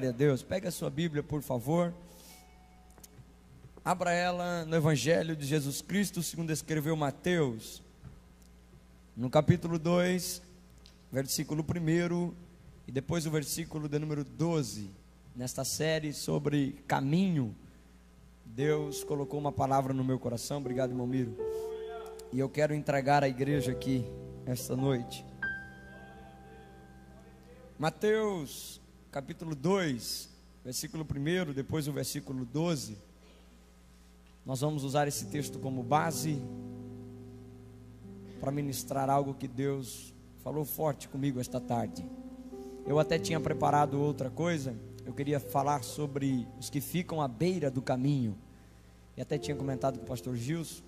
Glória a Deus. Pega a sua Bíblia, por favor. Abra ela no Evangelho de Jesus Cristo, segundo escreveu Mateus, no capítulo 2, versículo 1 e depois o versículo de número 12. Nesta série sobre caminho, Deus colocou uma palavra no meu coração. Obrigado, irmão Miro. E eu quero entregar à igreja aqui esta noite. Mateus capítulo 2, versículo 1, depois o versículo 12. Nós vamos usar esse texto como base para ministrar algo que Deus falou forte comigo esta tarde. Eu até tinha preparado outra coisa, eu queria falar sobre os que ficam à beira do caminho. E até tinha comentado com o pastor Gilson,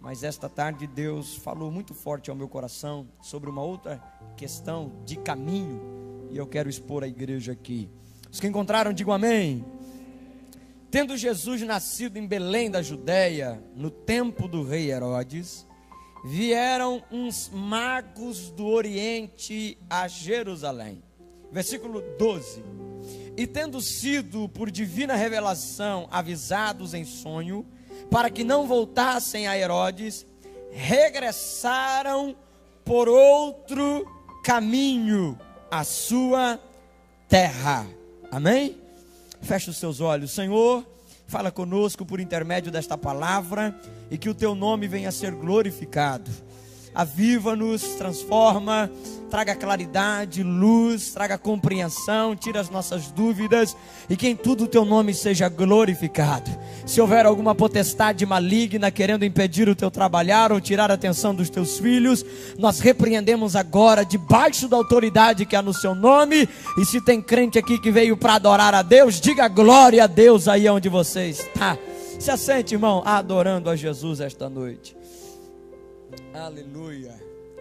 mas esta tarde Deus falou muito forte ao meu coração sobre uma outra questão de caminho e eu quero expor a igreja aqui. Os que encontraram, digam amém. Tendo Jesus nascido em Belém da Judéia, no tempo do rei Herodes, vieram uns magos do Oriente a Jerusalém. Versículo 12. E tendo sido por divina revelação avisados em sonho, para que não voltassem a Herodes, regressaram por outro caminho a sua terra. Amém? Feche os seus olhos, Senhor. Fala conosco por intermédio desta palavra e que o teu nome venha a ser glorificado aviva-nos, transforma, traga claridade, luz, traga compreensão, tira as nossas dúvidas e que em tudo o teu nome seja glorificado. Se houver alguma potestade maligna querendo impedir o teu trabalhar ou tirar a atenção dos teus filhos, nós repreendemos agora debaixo da autoridade que há no seu nome. E se tem crente aqui que veio para adorar a Deus, diga glória a Deus aí onde você está. Se assente, irmão, adorando a Jesus esta noite. Aleluia.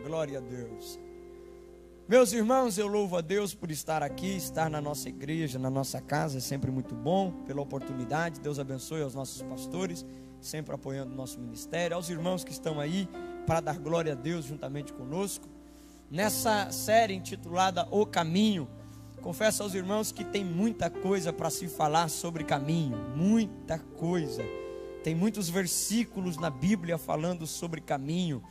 Glória a Deus. Meus irmãos, eu louvo a Deus por estar aqui, estar na nossa igreja, na nossa casa, é sempre muito bom, pela oportunidade. Deus abençoe aos nossos pastores, sempre apoiando o nosso ministério, aos irmãos que estão aí para dar glória a Deus juntamente conosco. Nessa série intitulada O Caminho, confesso aos irmãos que tem muita coisa para se falar sobre caminho, muita coisa. Tem muitos versículos na Bíblia falando sobre caminho.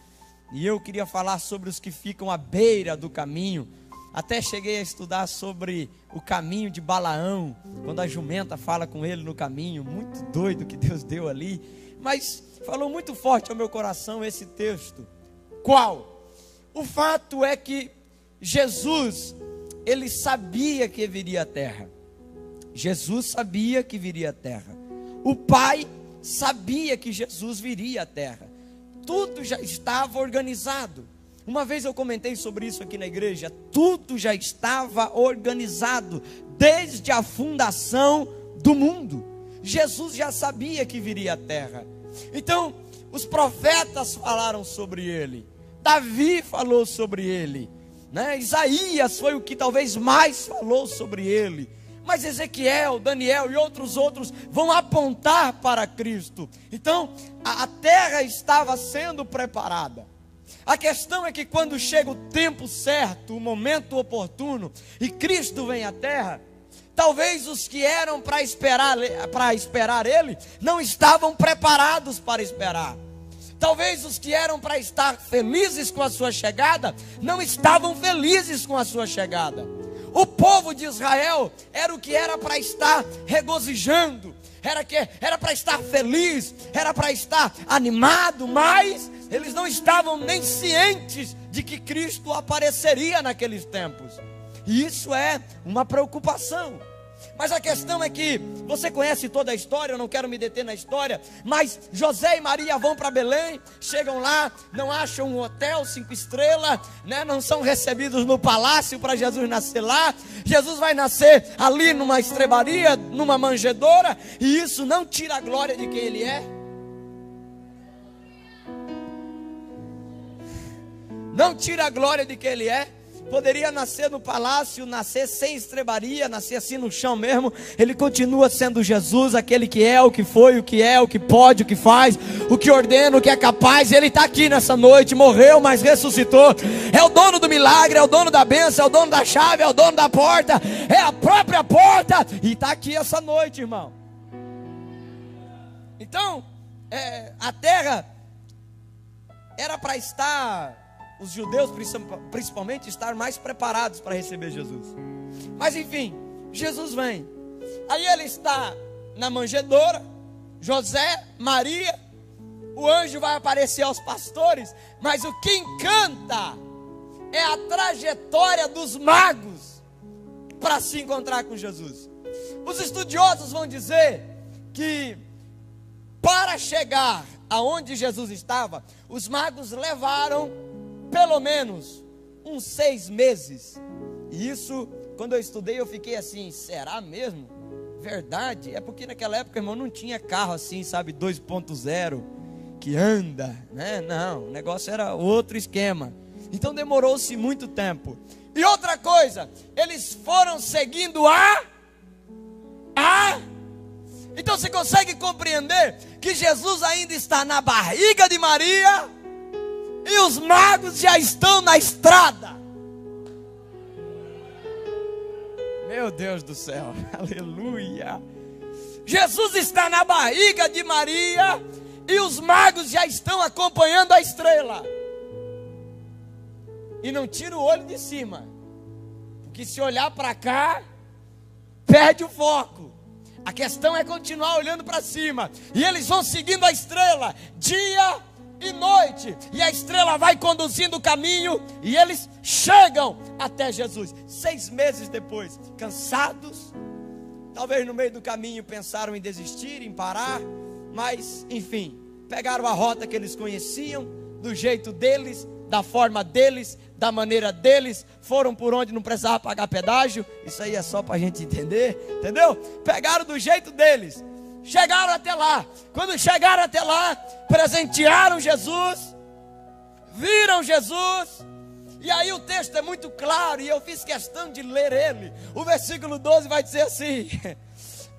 E eu queria falar sobre os que ficam à beira do caminho. Até cheguei a estudar sobre o caminho de Balaão, quando a jumenta fala com ele no caminho, muito doido que Deus deu ali. Mas falou muito forte ao meu coração esse texto. Qual? O fato é que Jesus, ele sabia que viria à terra. Jesus sabia que viria à terra. O Pai sabia que Jesus viria à terra tudo já estava organizado. Uma vez eu comentei sobre isso aqui na igreja, tudo já estava organizado desde a fundação do mundo. Jesus já sabia que viria à terra. Então, os profetas falaram sobre ele. Davi falou sobre ele, né? Isaías foi o que talvez mais falou sobre ele. Mas Ezequiel, Daniel e outros outros vão apontar para Cristo. Então, a, a terra estava sendo preparada. A questão é que quando chega o tempo certo, o momento oportuno, e Cristo vem à terra, talvez os que eram para esperar, para esperar Ele, não estavam preparados para esperar. Talvez os que eram para estar felizes com a sua chegada, não estavam felizes com a sua chegada. O povo de Israel era o que era para estar regozijando, era que era para estar feliz, era para estar animado, mas eles não estavam nem cientes de que Cristo apareceria naqueles tempos. E isso é uma preocupação. Mas a questão é que você conhece toda a história, eu não quero me deter na história, mas José e Maria vão para Belém, chegam lá, não acham um hotel cinco estrelas, né? não são recebidos no palácio para Jesus nascer lá. Jesus vai nascer ali numa estrebaria, numa manjedoura, e isso não tira a glória de quem ele é. Não tira a glória de quem ele é. Poderia nascer no palácio, nascer sem estrebaria, nascer assim no chão mesmo, ele continua sendo Jesus, aquele que é, o que foi, o que é, o que pode, o que faz, o que ordena, o que é capaz. Ele está aqui nessa noite, morreu, mas ressuscitou. É o dono do milagre, é o dono da bênção, é o dono da chave, é o dono da porta, é a própria porta, e está aqui essa noite, irmão. Então, é, a terra era para estar os judeus principalmente estar mais preparados para receber Jesus. Mas enfim, Jesus vem. Aí ele está na manjedoura, José, Maria, o anjo vai aparecer aos pastores, mas o que encanta é a trajetória dos magos para se encontrar com Jesus. Os estudiosos vão dizer que para chegar aonde Jesus estava, os magos levaram pelo menos uns seis meses. E isso, quando eu estudei, eu fiquei assim: será mesmo? Verdade? É porque naquela época, irmão, não tinha carro assim, sabe, 2.0 que anda, né? Não, o negócio era outro esquema. Então demorou-se muito tempo. E outra coisa, eles foram seguindo a a Então você consegue compreender que Jesus ainda está na barriga de Maria? E os magos já estão na estrada. Meu Deus do céu, aleluia. Jesus está na barriga de Maria e os magos já estão acompanhando a estrela. E não tira o olho de cima, porque se olhar para cá, perde o foco. A questão é continuar olhando para cima. E eles vão seguindo a estrela, dia e noite, e a estrela vai conduzindo o caminho, e eles chegam até Jesus. Seis meses depois, cansados, talvez no meio do caminho pensaram em desistir, em parar, mas enfim, pegaram a rota que eles conheciam, do jeito deles, da forma deles, da maneira deles, foram por onde não precisava pagar pedágio, isso aí é só para a gente entender, entendeu? Pegaram do jeito deles, chegaram até lá. Quando chegaram até lá, presentearam Jesus, viram Jesus. E aí o texto é muito claro e eu fiz questão de ler ele. O versículo 12 vai dizer assim: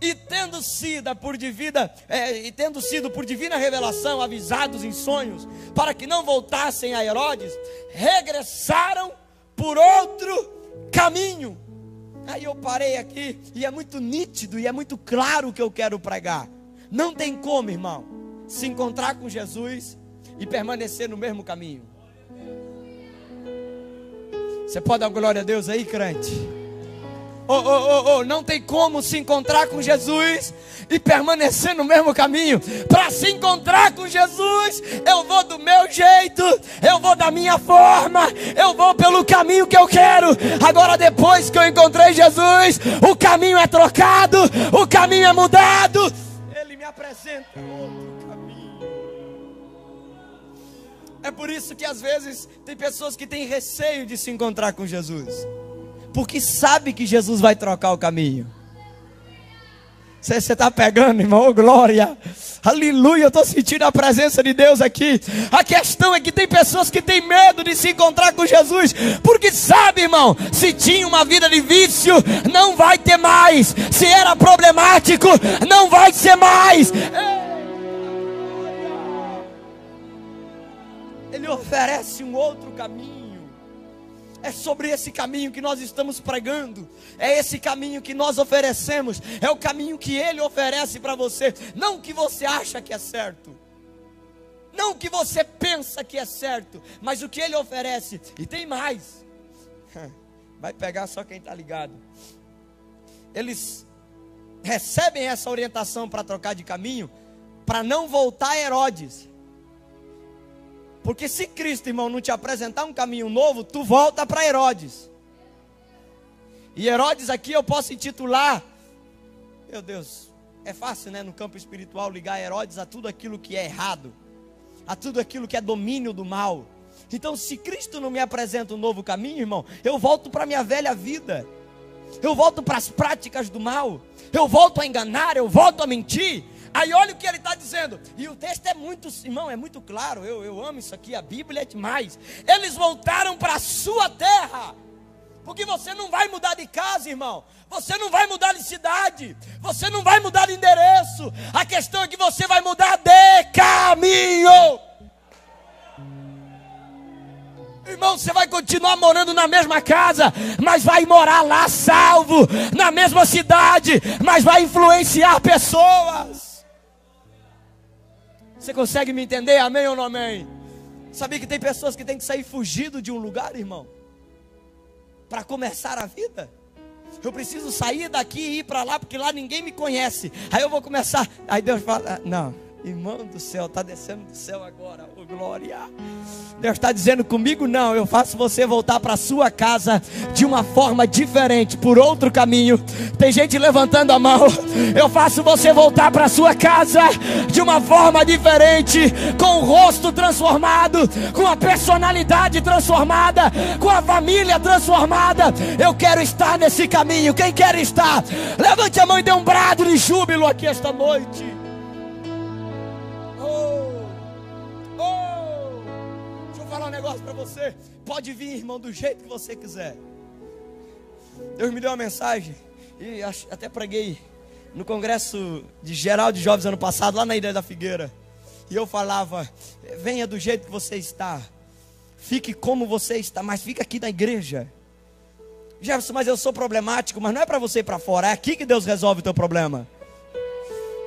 E tendo sido por divina, é, e tendo sido por divina revelação avisados em sonhos, para que não voltassem a Herodes, regressaram por outro caminho. Aí eu parei aqui e é muito nítido e é muito claro o que eu quero pregar. Não tem como, irmão, se encontrar com Jesus e permanecer no mesmo caminho. Você pode dar glória a Deus aí, crente? Oh, oh, oh, não tem como se encontrar com Jesus e permanecer no mesmo caminho. Para se encontrar com Jesus, eu vou do meu jeito, eu vou da minha forma, eu vou pelo caminho que eu quero. Agora, depois que eu encontrei Jesus, o caminho é trocado, o caminho é mudado. Ele me apresenta outro caminho. É por isso que às vezes tem pessoas que têm receio de se encontrar com Jesus porque sabe que Jesus vai trocar o caminho. Você está pegando, irmão, oh, glória, aleluia. Eu estou sentindo a presença de Deus aqui. A questão é que tem pessoas que têm medo de se encontrar com Jesus, porque sabe, irmão, se tinha uma vida de vício, não vai ter mais. Se era problemático, não vai ser mais. Ele oferece um outro caminho. É sobre esse caminho que nós estamos pregando. É esse caminho que nós oferecemos. É o caminho que Ele oferece para você. Não o que você acha que é certo. Não o que você pensa que é certo. Mas o que Ele oferece. E tem mais. Vai pegar só quem está ligado. Eles recebem essa orientação para trocar de caminho. Para não voltar a Herodes. Porque se Cristo, irmão, não te apresentar um caminho novo, tu volta para Herodes. E Herodes aqui eu posso intitular, meu Deus, é fácil, né, no campo espiritual ligar Herodes a tudo aquilo que é errado, a tudo aquilo que é domínio do mal. Então, se Cristo não me apresenta um novo caminho, irmão, eu volto para minha velha vida. Eu volto para as práticas do mal. Eu volto a enganar, eu volto a mentir. Aí olha o que ele está dizendo. E o texto é muito, irmão, é muito claro. Eu, eu amo isso aqui, a Bíblia é demais. Eles voltaram para a sua terra. Porque você não vai mudar de casa, irmão. Você não vai mudar de cidade. Você não vai mudar de endereço. A questão é que você vai mudar de caminho. Irmão, você vai continuar morando na mesma casa, mas vai morar lá salvo, na mesma cidade, mas vai influenciar pessoas. Você consegue me entender? Amém ou não amém? Sabia que tem pessoas que têm que sair fugido de um lugar, irmão, para começar a vida? Eu preciso sair daqui e ir para lá, porque lá ninguém me conhece. Aí eu vou começar. Aí Deus fala: Não, Irmão do céu, está descendo do céu agora, oh glória. Deus está dizendo comigo, não, eu faço você voltar para sua casa de uma forma diferente, por outro caminho. Tem gente levantando a mão. Eu faço você voltar para sua casa de uma forma diferente, com o rosto transformado, com a personalidade transformada, com a família transformada. Eu quero estar nesse caminho. Quem quer estar? Levante a mão e dê um brado de júbilo aqui esta noite. Você. Pode vir, irmão, do jeito que você quiser. Deus me deu uma mensagem e até preguei no congresso de geral de jovens ano passado, lá na Ilha da Figueira. E eu falava: venha do jeito que você está, fique como você está, mas fica aqui na igreja. Jefferson, mas eu sou problemático, mas não é para você ir para fora, é aqui que Deus resolve o teu problema.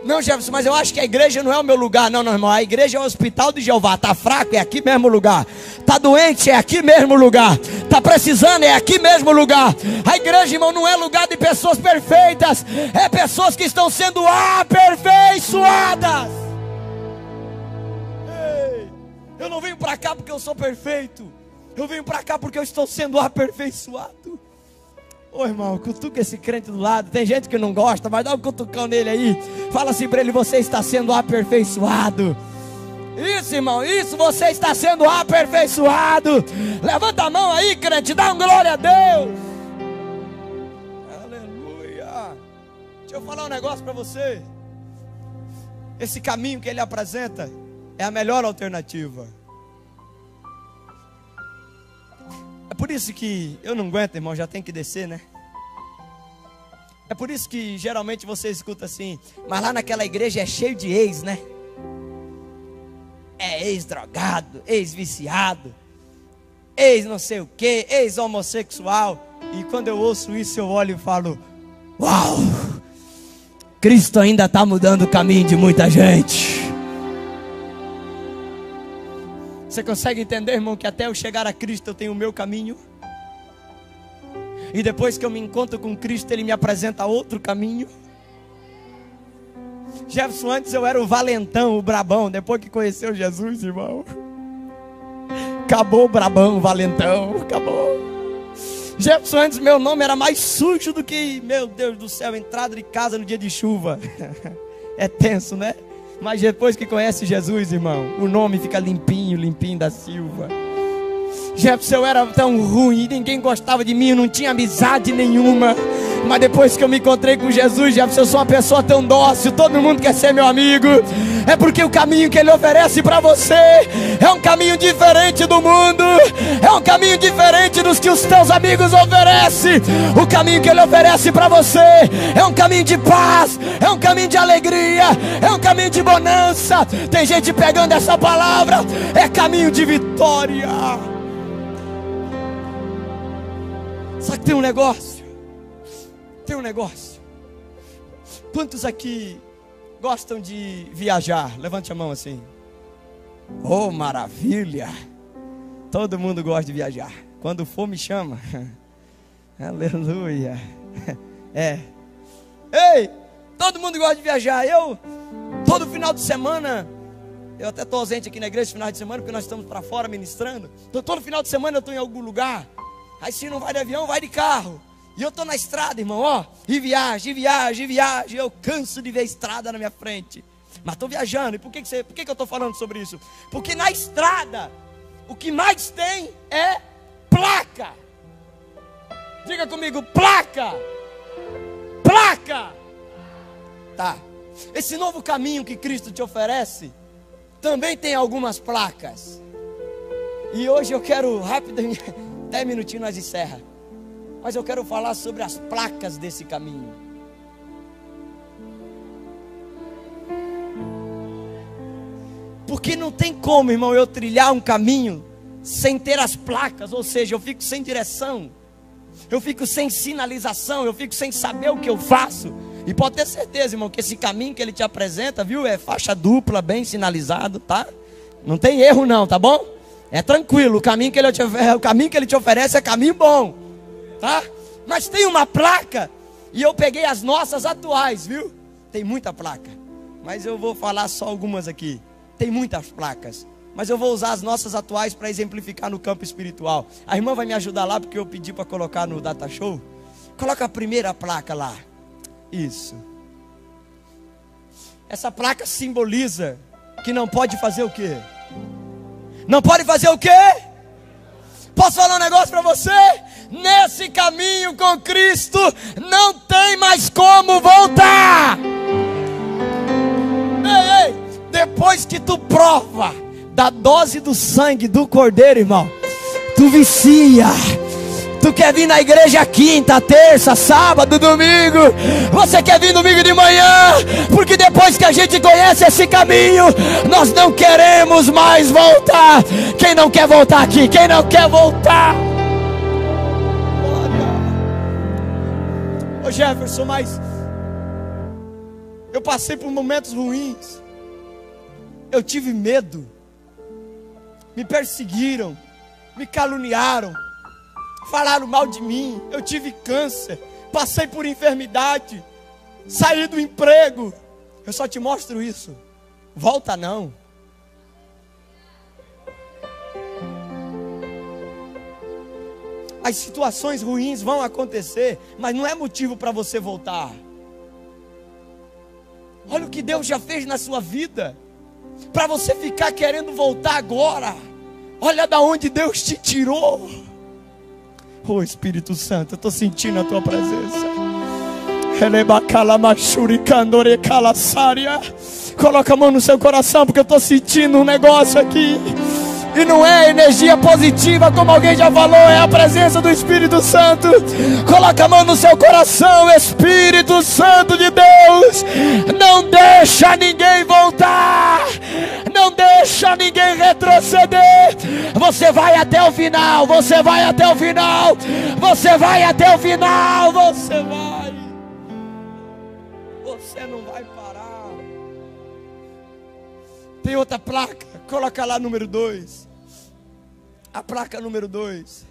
Não, Jefferson, mas eu acho que a igreja não é o meu lugar. Não, não, irmão. A igreja é o hospital de Jeová. Está fraco, é aqui mesmo lugar. Está doente, é aqui mesmo lugar. Está precisando, é aqui mesmo lugar. A igreja, irmão, não é lugar de pessoas perfeitas. É pessoas que estão sendo aperfeiçoadas. Ei, eu não venho para cá porque eu sou perfeito. Eu venho para cá porque eu estou sendo aperfeiçoado. Ô irmão, cutuca esse crente do lado. Tem gente que não gosta, mas dá um cutucão nele aí. Fala assim para ele: você está sendo aperfeiçoado. Isso, irmão, isso você está sendo aperfeiçoado. Levanta a mão aí, crente, dá um glória a Deus. Aleluia. Deixa eu falar um negócio para você. Esse caminho que ele apresenta é a melhor alternativa. É por isso que eu não aguento, irmão, já tem que descer, né? É por isso que geralmente você escuta assim, mas lá naquela igreja é cheio de ex, né? É ex-drogado, ex-viciado, ex não sei o que, ex-homossexual. E quando eu ouço isso, eu olho e falo: Uau! Cristo ainda está mudando o caminho de muita gente. Você consegue entender, irmão, que até eu chegar a Cristo eu tenho o meu caminho? E depois que eu me encontro com Cristo, Ele me apresenta outro caminho? Jefferson, antes eu era o valentão, o brabão. Depois que conheceu Jesus, irmão, acabou o brabão, o valentão, acabou. Jefferson, antes meu nome era mais sujo do que, meu Deus do céu, entrada de casa no dia de chuva. É tenso, né? Mas depois que conhece Jesus, irmão, o nome fica limpinho, limpinho da Silva. Jefferson, eu era tão ruim, ninguém gostava de mim, não tinha amizade nenhuma. Mas depois que eu me encontrei com Jesus, Jefferson, eu sou uma pessoa tão dócil, todo mundo quer ser meu amigo. É porque o caminho que Ele oferece para você é um caminho diferente do mundo, é um caminho diferente dos que os teus amigos oferecem. O caminho que Ele oferece para você é um caminho de paz, é um caminho de alegria, é um caminho de bonança. Tem gente pegando essa palavra, é caminho de vitória. Só que tem um negócio tem um negócio. Quantos aqui gostam de viajar? Levante a mão assim. Oh, maravilha! Todo mundo gosta de viajar. Quando for, me chama. Aleluia. É. Ei, todo mundo gosta de viajar. Eu, todo final de semana, eu até estou ausente aqui na igreja final de semana, porque nós estamos para fora ministrando. Então, todo final de semana eu estou em algum lugar. Aí, se não vai de avião, vai de carro. E eu estou na estrada, irmão, ó. E viagem, e viagem, e viagem. Eu canso de ver a estrada na minha frente. Mas estou viajando. E por que, que, você, por que, que eu estou falando sobre isso? Porque na estrada, o que mais tem é placa. Diga comigo, placa. Placa. Tá. Esse novo caminho que Cristo te oferece também tem algumas placas. E hoje eu quero rapidamente, 10 minutinhos nós encerra. Mas eu quero falar sobre as placas desse caminho. Porque não tem como, irmão, eu trilhar um caminho sem ter as placas, ou seja, eu fico sem direção, eu fico sem sinalização, eu fico sem saber o que eu faço. E pode ter certeza, irmão, que esse caminho que ele te apresenta, viu, é faixa dupla, bem sinalizado, tá? Não tem erro não, tá bom? É tranquilo, o caminho que ele te, o caminho que ele te oferece é caminho bom, tá? Mas tem uma placa e eu peguei as nossas atuais, viu? Tem muita placa, mas eu vou falar só algumas aqui. Tem muitas placas mas eu vou usar as nossas atuais para exemplificar no campo espiritual. A irmã vai me ajudar lá porque eu pedi para colocar no data show. Coloca a primeira placa lá. Isso. Essa placa simboliza que não pode fazer o quê? Não pode fazer o quê? Posso falar um negócio para você? Nesse caminho com Cristo não tem mais como voltar. Ei, ei, depois que tu prova da dose do sangue do cordeiro, irmão, tu vicia. Tu quer vir na igreja quinta, terça, sábado, domingo. Você quer vir domingo de manhã, porque depois que a gente conhece esse caminho, nós não queremos mais voltar. Quem não quer voltar aqui? Quem não quer voltar? Ô Jefferson, mas eu passei por momentos ruins. Eu tive medo me perseguiram, me caluniaram, falaram mal de mim. Eu tive câncer, passei por enfermidade, saí do emprego. Eu só te mostro isso. Volta não. As situações ruins vão acontecer, mas não é motivo para você voltar. Olha o que Deus já fez na sua vida para você ficar querendo voltar agora. Olha da onde Deus te tirou. Oh Espírito Santo, eu estou sentindo a tua presença. Coloca a mão no seu coração, porque eu estou sentindo um negócio aqui. E não é energia positiva, como alguém já falou, é a presença do Espírito Santo. Coloca a mão no seu coração, Espírito Santo de Deus. Não deixa ninguém voltar. Não deixa ninguém retroceder. Você vai até o final. Você vai até o final. Você vai até o final. Você vai. Você não vai parar. Tem outra placa. Coloca lá número 2. A placa número 2.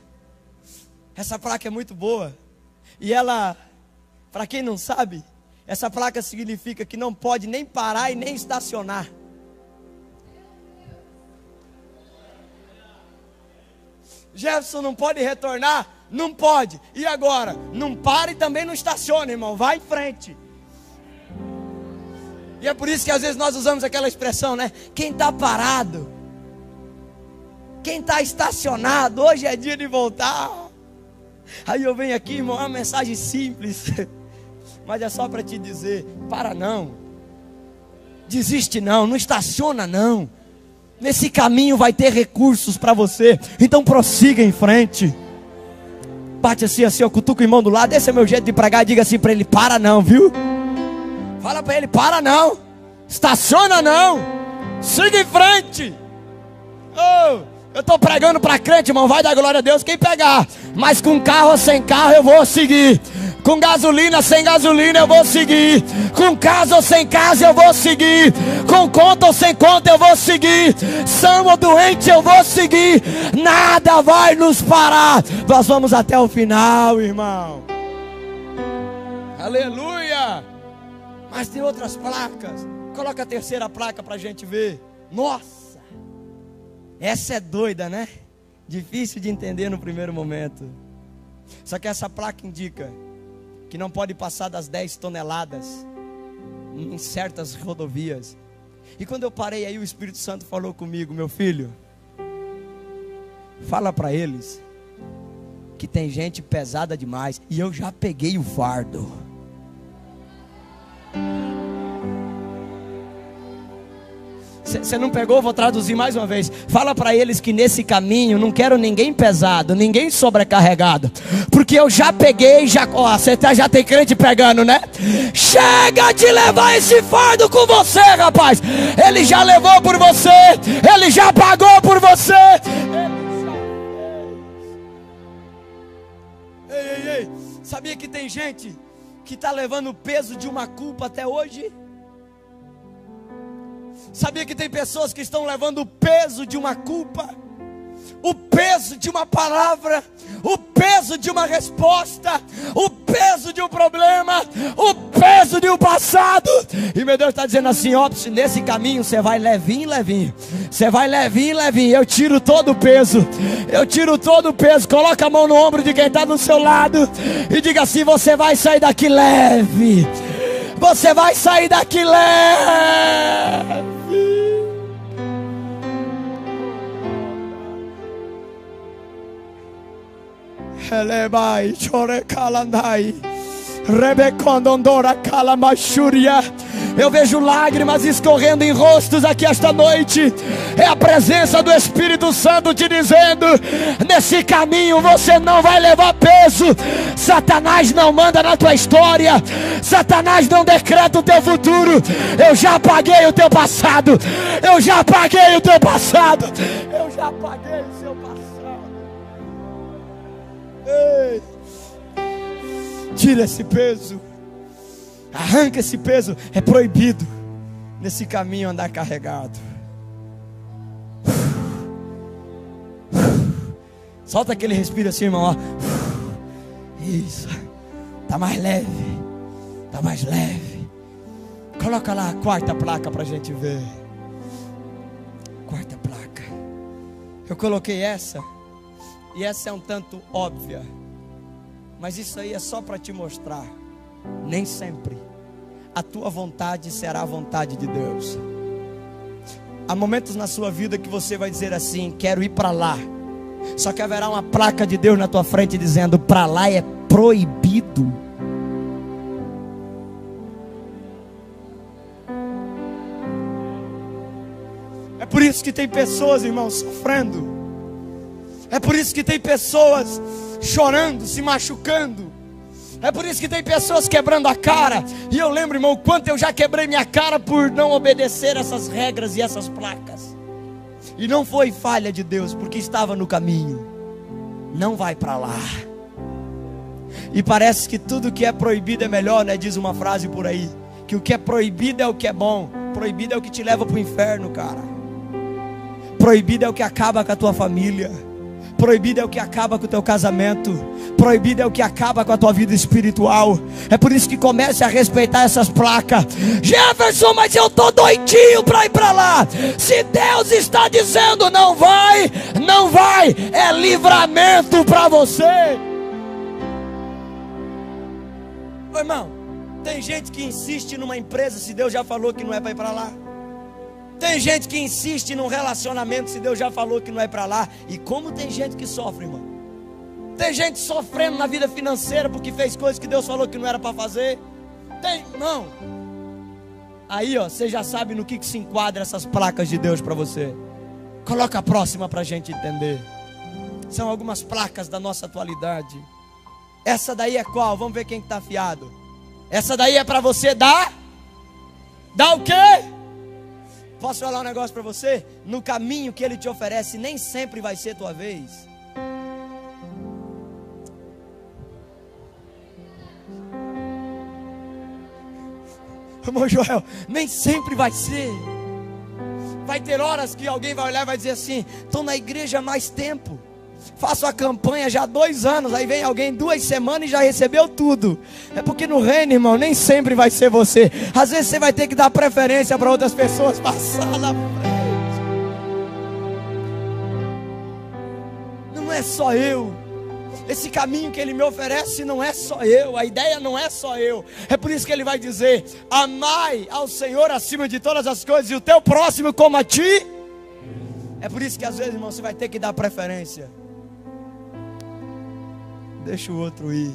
Essa placa é muito boa. E ela, para quem não sabe, essa placa significa que não pode nem parar e nem estacionar. Jefferson não pode retornar? Não pode. E agora? Não para e também não estaciona, irmão. Vai em frente. E é por isso que às vezes nós usamos aquela expressão, né? Quem está parado, quem está estacionado, hoje é dia de voltar. Aí eu venho aqui, irmão, é uma mensagem simples, mas é só para te dizer: para não, desiste não, não estaciona não. Nesse caminho vai ter recursos para você, então prossiga em frente. Bate assim, assim, ó, cutuca o irmão do lado. Esse é meu jeito de pregar. Diga assim para ele: para não, viu? Fala para ele: para não, estaciona não, siga em frente. Oh, eu estou pregando para crente, irmão. Vai dar glória a Deus quem pegar. Mas com carro ou sem carro eu vou seguir. Com gasolina, sem gasolina eu vou seguir. Com casa ou sem casa eu vou seguir. Com conta ou sem conta eu vou seguir. São ou doente eu vou seguir. Nada vai nos parar. Nós vamos até o final, irmão. Aleluia. Mas tem outras placas. Coloca a terceira placa para a gente ver. Nossa, essa é doida, né? Difícil de entender no primeiro momento. Só que essa placa indica que não pode passar das 10 toneladas em certas rodovias. E quando eu parei aí, o Espírito Santo falou comigo, meu filho, fala para eles que tem gente pesada demais e eu já peguei o fardo. Você não pegou? Vou traduzir mais uma vez. Fala para eles que nesse caminho não quero ninguém pesado, ninguém sobrecarregado. Porque eu já peguei, já. Ó, você tá, já tem crente pegando, né? Chega de levar esse fardo com você, rapaz. Ele já levou por você, ele já pagou por você. Ei, ei, ei. Sabia que tem gente que está levando o peso de uma culpa até hoje? Sabia que tem pessoas que estão levando o peso de uma culpa, o peso de uma palavra, o peso de uma resposta, o peso de um problema, o peso de um passado. E meu Deus está dizendo assim: ó, nesse caminho você vai levinho, levinho. Você vai levinho, levinho. Eu tiro todo o peso. Eu tiro todo o peso. Coloca a mão no ombro de quem está do seu lado e diga assim: você vai sair daqui leve. Você vai sair daqui leve. Elebai, chore calamachúria. Eu vejo lágrimas escorrendo em rostos aqui esta noite. É a presença do Espírito Santo te dizendo: nesse caminho você não vai levar peso. Satanás não manda na tua história. Satanás não decreta o teu futuro. Eu já paguei o teu passado. Eu já paguei o teu passado. Eu já paguei Ei. Tira esse peso. Arranca esse peso. É proibido nesse caminho andar carregado. Solta aquele respiro assim, irmão. Ó. Isso. Tá mais leve. Tá mais leve. Coloca lá a quarta placa para a gente ver. Quarta placa. Eu coloquei essa. E essa é um tanto óbvia. Mas isso aí é só para te mostrar. Nem sempre a tua vontade será a vontade de Deus. Há momentos na sua vida que você vai dizer assim: quero ir para lá. Só que haverá uma placa de Deus na tua frente dizendo: para lá é proibido. É por isso que tem pessoas, irmãos, sofrendo. É por isso que tem pessoas chorando, se machucando. É por isso que tem pessoas quebrando a cara. E eu lembro, irmão, quanto eu já quebrei minha cara por não obedecer essas regras e essas placas. E não foi falha de Deus, porque estava no caminho. Não vai para lá. E parece que tudo que é proibido é melhor, né? Diz uma frase por aí. Que o que é proibido é o que é bom. Proibido é o que te leva para o inferno, cara. Proibido é o que acaba com a tua família. Proibido é o que acaba com o teu casamento. Proibido é o que acaba com a tua vida espiritual. É por isso que comece a respeitar essas placas. Jefferson, mas eu tô doidinho para ir para lá. Se Deus está dizendo não vai, não vai. É livramento para você. Ô, irmão, tem gente que insiste numa empresa se Deus já falou que não é para ir para lá. Tem gente que insiste num relacionamento se Deus já falou que não é para lá. E como tem gente que sofre, irmão. Tem gente sofrendo na vida financeira porque fez coisas que Deus falou que não era para fazer. Tem, não. Aí, ó, você já sabe no que, que se enquadra essas placas de Deus para você. Coloca a próxima para a gente entender. São algumas placas da nossa atualidade. Essa daí é qual? Vamos ver quem está afiado. Essa daí é para você dar? Dar o quê? Posso falar um negócio para você? No caminho que ele te oferece, nem sempre vai ser tua vez. Irmão Joel, nem sempre vai ser. Vai ter horas que alguém vai olhar e vai dizer assim: estou na igreja há mais tempo faço a campanha já há dois anos, aí vem alguém duas semanas e já recebeu tudo. É porque no reino, irmão, nem sempre vai ser você. Às vezes você vai ter que dar preferência para outras pessoas passar na frente. Não é só eu. Esse caminho que ele me oferece não é só eu, a ideia não é só eu. É por isso que ele vai dizer: Amai ao Senhor acima de todas as coisas e o teu próximo como a ti. É por isso que às vezes, irmão, você vai ter que dar preferência deixa o outro ir.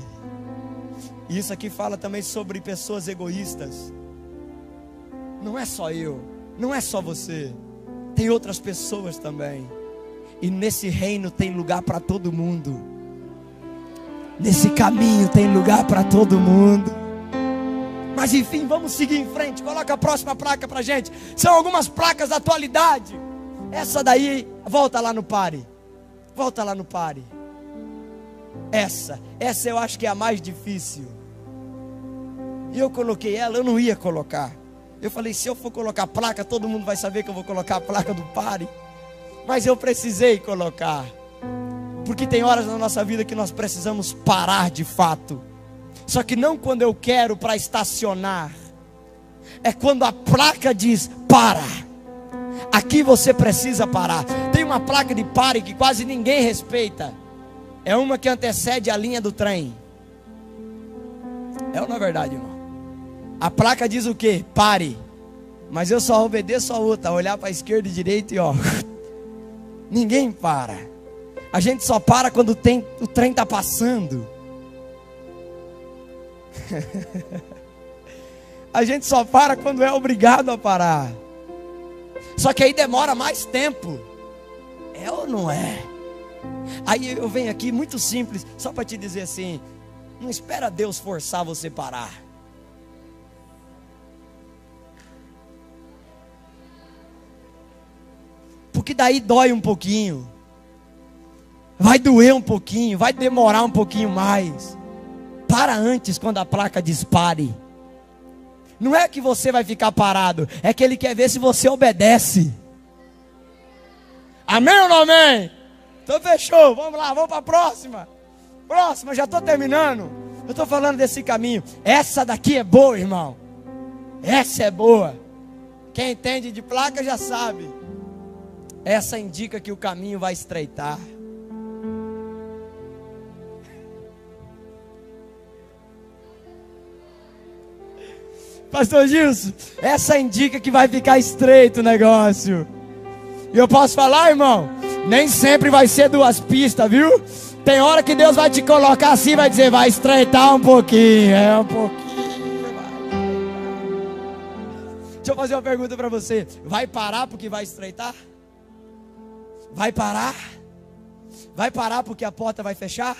E isso aqui fala também sobre pessoas egoístas. Não é só eu, não é só você. tem outras pessoas também. E nesse reino tem lugar para todo mundo. Nesse caminho tem lugar para todo mundo. Mas enfim, vamos seguir em frente. Coloca a próxima placa para gente. São algumas placas da atualidade. Essa daí, volta lá no pare. Volta lá no pare. Essa, essa eu acho que é a mais difícil. E eu coloquei ela, eu não ia colocar. Eu falei, se eu for colocar placa, todo mundo vai saber que eu vou colocar a placa do pare. Mas eu precisei colocar. Porque tem horas na nossa vida que nós precisamos parar de fato. Só que não quando eu quero para estacionar. É quando a placa diz para. Aqui você precisa parar. Tem uma placa de pare que quase ninguém respeita. É uma que antecede a linha do trem. É ou não é verdade, irmão? A placa diz o que? Pare. Mas eu só obedeço a outra, olhar para a esquerda e direita e ó. Ninguém para. A gente só para quando tem, o trem está passando. a gente só para quando é obrigado a parar. Só que aí demora mais tempo. É ou não é? Aí eu venho aqui muito simples, só para te dizer assim: não espera Deus forçar você parar. Porque daí dói um pouquinho. Vai doer um pouquinho, vai demorar um pouquinho mais. Para antes quando a placa dispare. Não é que você vai ficar parado, é que ele quer ver se você obedece. Amém ou não amém? Então fechou, vamos lá, vamos para a próxima. Próxima, já estou terminando. Eu estou falando desse caminho. Essa daqui é boa, irmão. Essa é boa. Quem entende de placa já sabe. Essa indica que o caminho vai estreitar. Pastor Gilson, essa indica que vai ficar estreito o negócio. E eu posso falar, irmão? Nem sempre vai ser duas pistas, viu? Tem hora que Deus vai te colocar assim, vai dizer, vai estreitar um pouquinho, é um pouquinho. Vai. Deixa eu fazer uma pergunta para você: vai parar porque vai estreitar? Vai parar? Vai parar porque a porta vai fechar?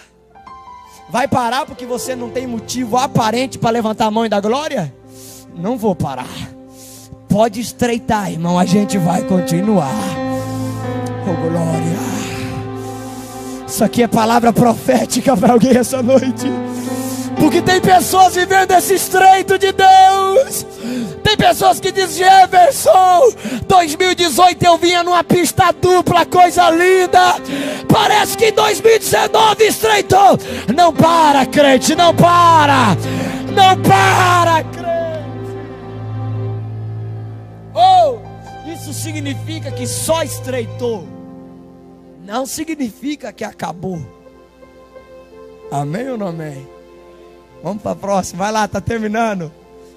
Vai parar porque você não tem motivo aparente para levantar a mão e dar glória? não vou parar. Pode estreitar, irmão, a gente vai continuar. Oh, glória. Isso aqui é palavra profética para alguém essa noite. Porque tem pessoas vivendo esse estreito de Deus. Tem pessoas que dizem, Jefferson, 2018 eu vinha numa pista dupla, coisa linda. Parece que 2019 estreitou. Não para, crente, não para. Não para, crente. Oh, isso significa que só estreitou. Não significa que acabou. Amém ou não amém? Vamos para a próxima. Vai lá, está terminando.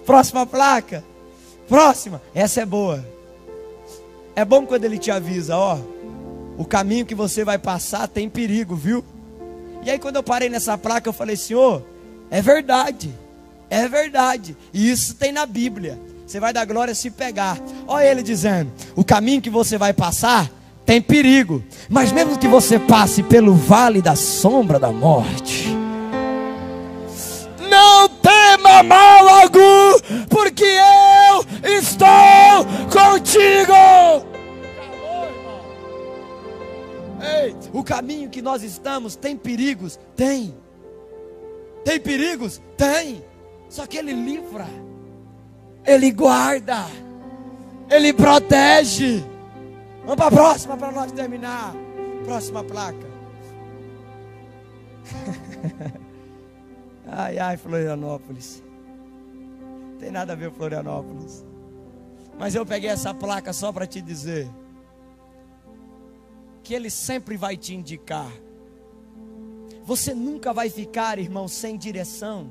Próxima placa. Próxima. Essa é boa. É bom quando ele te avisa, ó. O caminho que você vai passar tem perigo, viu? E aí quando eu parei nessa placa, eu falei, Senhor, é verdade. É verdade. E isso tem na Bíblia. Você vai dar glória se pegar. Olha ele dizendo: o caminho que você vai passar tem perigo, mas mesmo que você passe pelo vale da sombra da morte, não tema mal algum, porque eu estou contigo. Ei, o caminho que nós estamos tem perigos? Tem. Tem perigos? Tem. Só que ele livra. Ele guarda, Ele protege. Vamos para a próxima para nós terminar. Próxima placa. ai, ai, Florianópolis. Tem nada a ver Florianópolis. Mas eu peguei essa placa só para te dizer que ele sempre vai te indicar. Você nunca vai ficar, irmão, sem direção.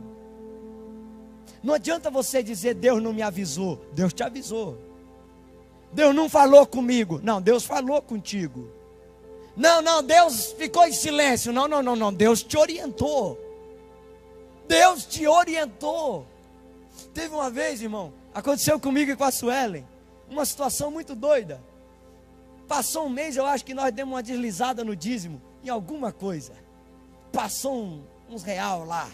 Não adianta você dizer Deus não me avisou. Deus te avisou. Deus não falou comigo. Não, Deus falou contigo. Não, não, Deus ficou em silêncio. Não, não, não, não. Deus te orientou. Deus te orientou. Teve uma vez, irmão, aconteceu comigo e com a Suelen, uma situação muito doida. Passou um mês, eu acho que nós demos uma deslizada no dízimo, em alguma coisa. Passou um, uns real lá.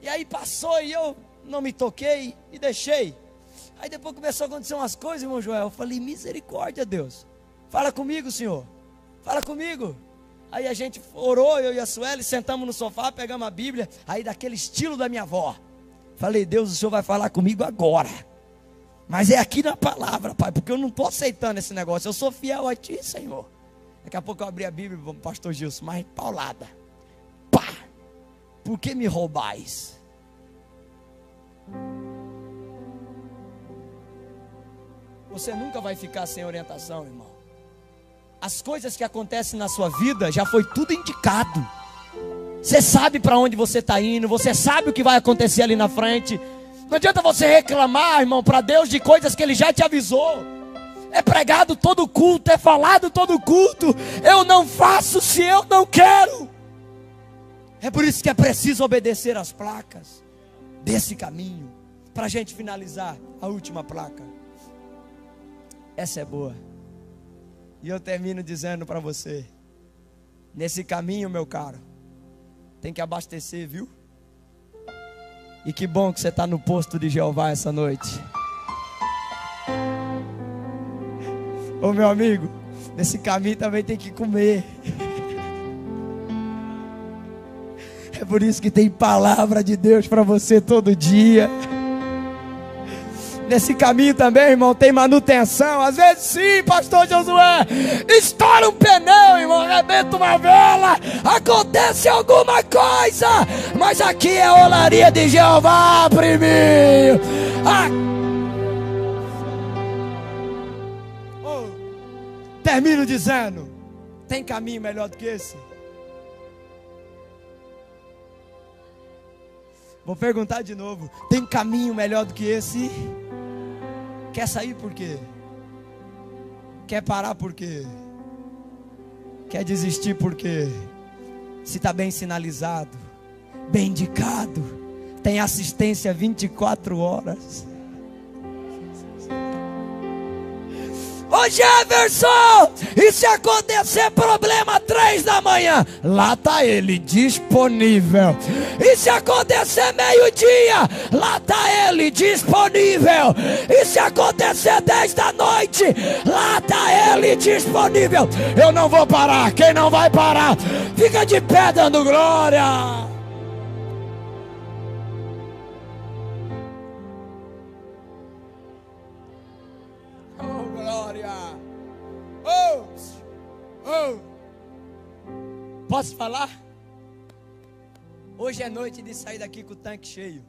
E aí passou e eu não me toquei e deixei. Aí depois começou a acontecer umas coisas, irmão Joel. Eu falei, misericórdia, Deus. Fala comigo, Senhor. Fala comigo. Aí a gente orou, eu e a Sueli, sentamos no sofá, pegamos a Bíblia, aí daquele estilo da minha avó. Falei, Deus, o Senhor vai falar comigo agora. Mas é aqui na palavra, Pai, porque eu não estou aceitando esse negócio. Eu sou fiel a Ti, Senhor. Daqui a pouco eu abri a Bíblia, pastor Gilson, mas paulada. Pá! Por que me roubais? Você nunca vai ficar sem orientação, irmão. As coisas que acontecem na sua vida já foi tudo indicado. Você sabe para onde você está indo, você sabe o que vai acontecer ali na frente. Não adianta você reclamar, irmão, para Deus de coisas que Ele já te avisou. É pregado todo culto, é falado todo culto. Eu não faço se eu não quero. É por isso que é preciso obedecer às placas desse caminho. Para a gente finalizar, a última placa. Essa é boa. E eu termino dizendo para você: nesse caminho, meu caro, tem que abastecer, viu? E que bom que você está no posto de Jeová essa noite. Ô meu amigo, nesse caminho também tem que comer. É por isso que tem palavra de Deus para você todo dia. Nesse caminho também, irmão, tem manutenção. Às vezes sim, pastor Josué. Estoura um pneu, irmão, arrebenta uma vela. Acontece alguma coisa. Mas aqui é a olaria de Jeová, priminho. Ah. Oh. Termino dizendo: tem caminho melhor do que esse? Vou perguntar de novo: tem caminho melhor do que esse? Quer sair por quê? Quer parar por quê? Quer desistir por quê? Se está bem sinalizado, bem indicado, tem assistência 24 horas. Ô Jefferson, e se acontecer problema três da manhã? Lá está ele disponível. E se acontecer meio-dia? Lá está ele disponível. E se acontecer dez da noite? Lá está ele disponível. Eu não vou parar. Quem não vai parar? Fica de pé dando glória. Posso falar? Hoje é noite de sair daqui com o tanque cheio.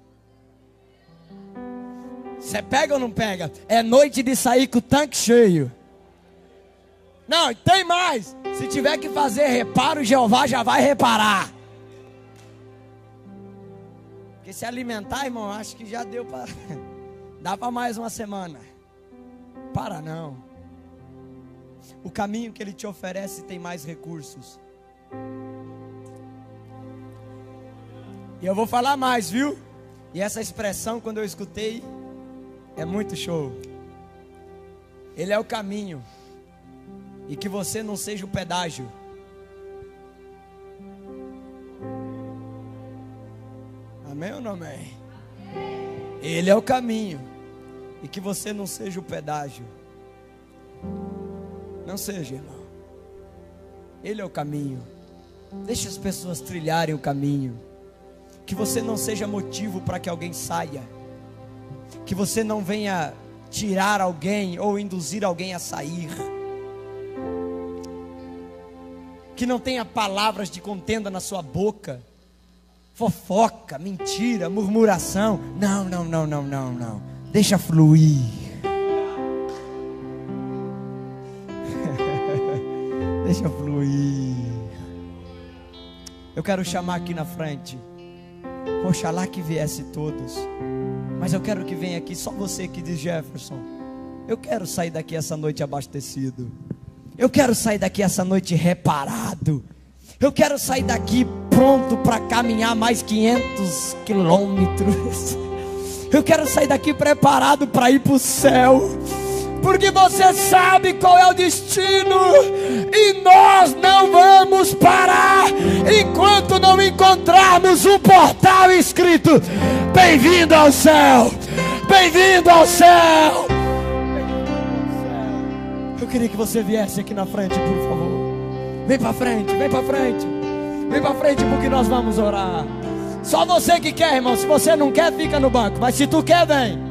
Você pega ou não pega? É noite de sair com o tanque cheio. Não, tem mais. Se tiver que fazer reparo, Jeová já vai reparar. Porque se alimentar, irmão, acho que já deu para. Dá para mais uma semana. Para não. O caminho que ele te oferece tem mais recursos. E eu vou falar mais, viu? E essa expressão, quando eu escutei, é muito show. Ele é o caminho. E que você não seja o pedágio. Amém ou não amém? Ele é o caminho. E que você não seja o pedágio. Não seja, irmão. Ele é o caminho. Deixe as pessoas trilharem o caminho. Que você não seja motivo para que alguém saia. Que você não venha tirar alguém ou induzir alguém a sair. Que não tenha palavras de contenda na sua boca. Fofoca, mentira, murmuração. Não, não, não, não, não, não. Deixa fluir. Deixa fluir. Eu quero chamar aqui na frente. Oxalá que viesse todos. Mas eu quero que venha aqui só você que diz Jefferson. Eu quero sair daqui essa noite abastecido. Eu quero sair daqui essa noite reparado. Eu quero sair daqui pronto para caminhar mais 500 quilômetros. Eu quero sair daqui preparado para ir para o céu. Porque você sabe qual é o destino, e nós não vamos parar enquanto não encontrarmos um portal escrito: Bem-vindo ao céu, bem-vindo ao céu. Eu queria que você viesse aqui na frente, por favor. Vem para frente, vem para frente, vem para frente, porque nós vamos orar. Só você que quer, irmão. Se você não quer, fica no banco. Mas se tu quer, vem.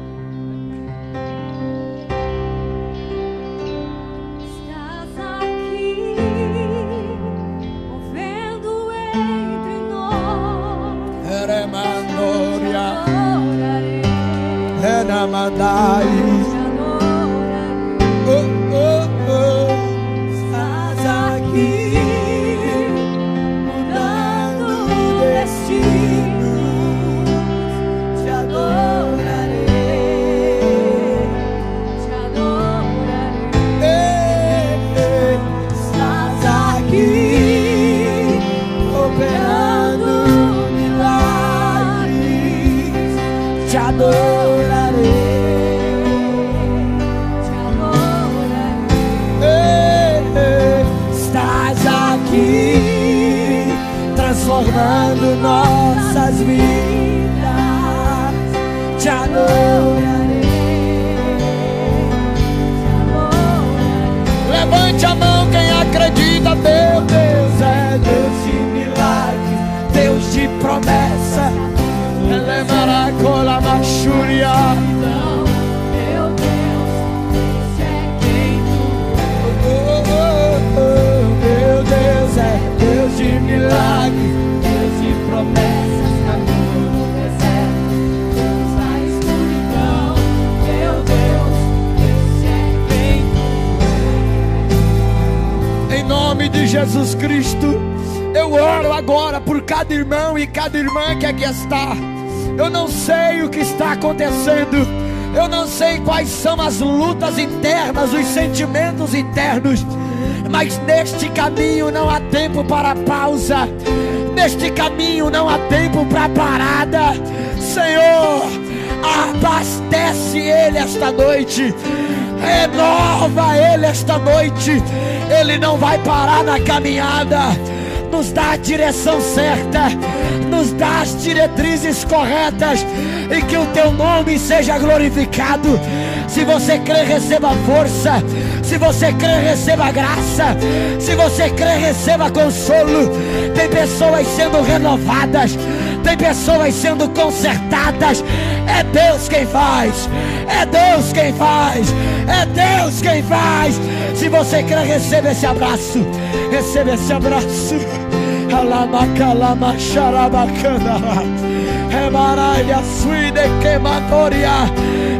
Jesus Cristo, eu oro agora por cada irmão e cada irmã que aqui está. Eu não sei o que está acontecendo. Eu não sei quais são as lutas internas, os sentimentos internos mas neste caminho não há tempo para pausa, neste caminho não há tempo para parada. Senhor, abastece ele esta noite, renova ele esta noite. Ele não vai parar na caminhada, nos dá a direção certa, nos dá as diretrizes corretas e que o teu nome seja glorificado. Se você crê, receba força. Se você crê, receba graça. Se você crê, receba consolo. Tem pessoas sendo renovadas. Tem pessoas sendo consertadas. É Deus quem faz. É Deus quem faz. É Deus quem faz. Se você crê, receba esse abraço. Receba esse abraço. Alamakalama xarabacana. Remaralha suide queimatoria.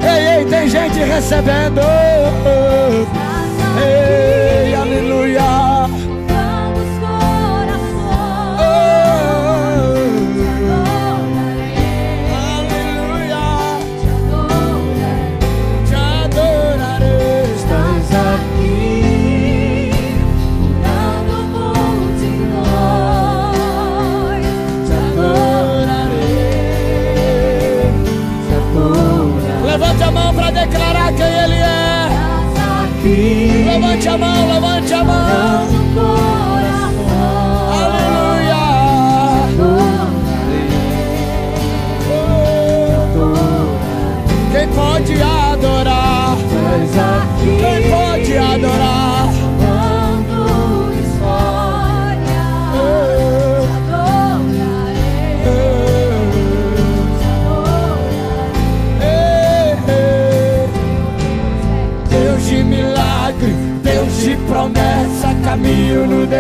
Ei, ei, tem gente recebendo. Ei, aleluia. Levante a mão, levante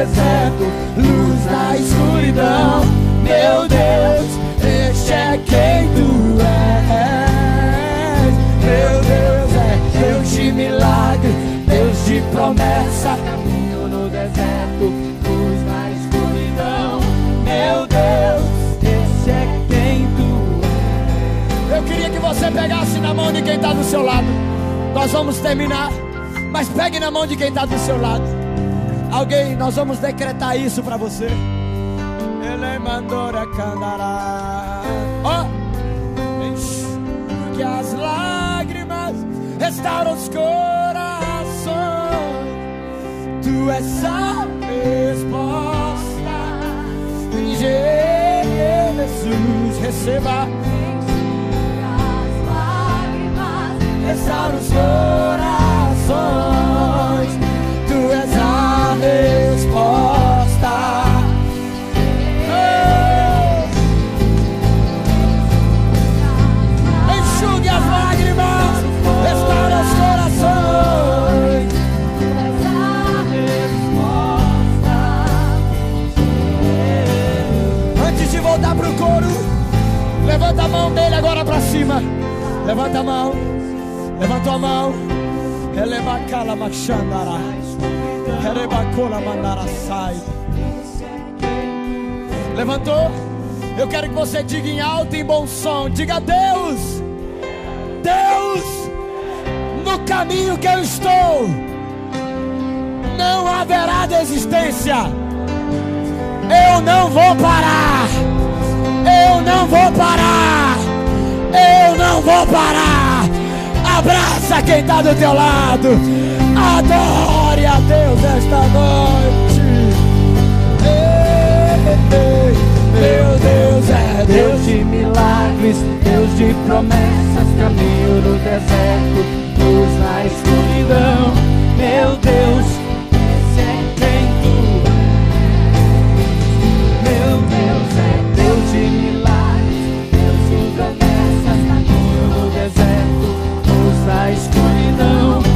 deserto, luz na escuridão. Meu Deus, este é quem tu és. Meu Deus é Deus de milagre, Deus de promessa, caminho no deserto, luz na escuridão. Meu Deus, este é quem tu és. Eu queria que você pegasse na mão de quem está do seu lado. Nós vamos terminar. Mas pegue na mão de quem está do seu lado. Alguém, nós vamos decretar isso para você. Ele mandora candará. Ó, enche, as lágrimas restauram os corações. Tu és a resposta. Jesus, receba. As lágrimas restauram os corações levanta a mão dele agora pra cima. Levanta a mão. Levanta a mão. Machandara. Erebacola mandara sai. Levantou? Eu quero que você diga em alto e em bom som. Diga Deus. Deus. No caminho que eu estou. Não haverá desistência. Eu não vou parar. Eu não vou parar. Eu não vou parar. Abraça quem está do teu lado. Glória a Deus esta noite. Meu Deus é Deus de milagres, Deus de promessas, caminho no deserto, luz na escuridão. Meu Deus, esse é quem tu és. Meu Deus é Deus de milagres, Deus de promessas, caminho no deserto, luz na escuridão.